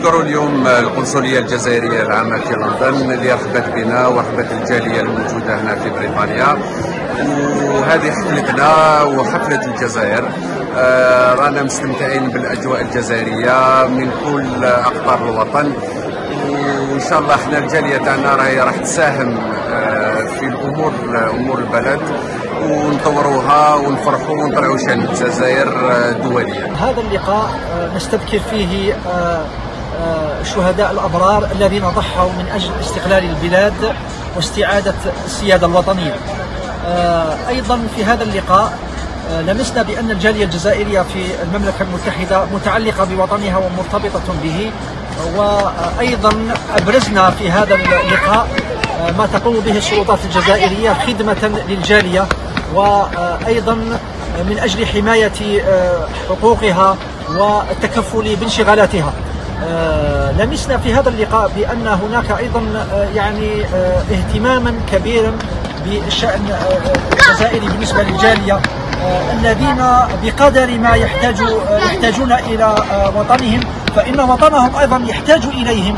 نشكر اليوم القنصلية الجزائرية العامة في لندن اللي رحبت بنا ورحبت الجالية الموجودة هنا في بريطانيا. وهذه حفلتنا وحفلة الجزائر آه، رانا مستمتعين بالأجواء الجزائرية من كل أقطار الوطن. وإن شاء الله إحنا الجالية تاعنا راهي راح تساهم آه، في الأمور أمور البلد. ونطوروها ونفرحوا ونطلعوا شان الجزائر آه، دوليا. هذا اللقاء نستذكر فيه آه، آه، شهداء الأبرار الذين ضحوا من أجل استقلال البلاد واستعادة السيادة الوطنية. آه، أيضا في هذا اللقاء آه، لمسنا بأن الجالية الجزائرية في المملكة المتحدة متعلقة بوطنها ومرتبطة به وأيضا أبرزنا في هذا اللقاء ما تقوم به السلطات الجزائرية خدمة للجالية وأيضا من أجل حماية حقوقها والتكفل بانشغالاتها. لمسنا في هذا اللقاء بأن هناك أيضا آه، يعني آه، اهتماما كبيرا بالشأن آه، الجزائري بالنسبة للجالية آه، الذين بقدر ما يحتاج آه، يحتاجون إلى آه، وطنهم فإن وطنهم أيضا يحتاج إليهم.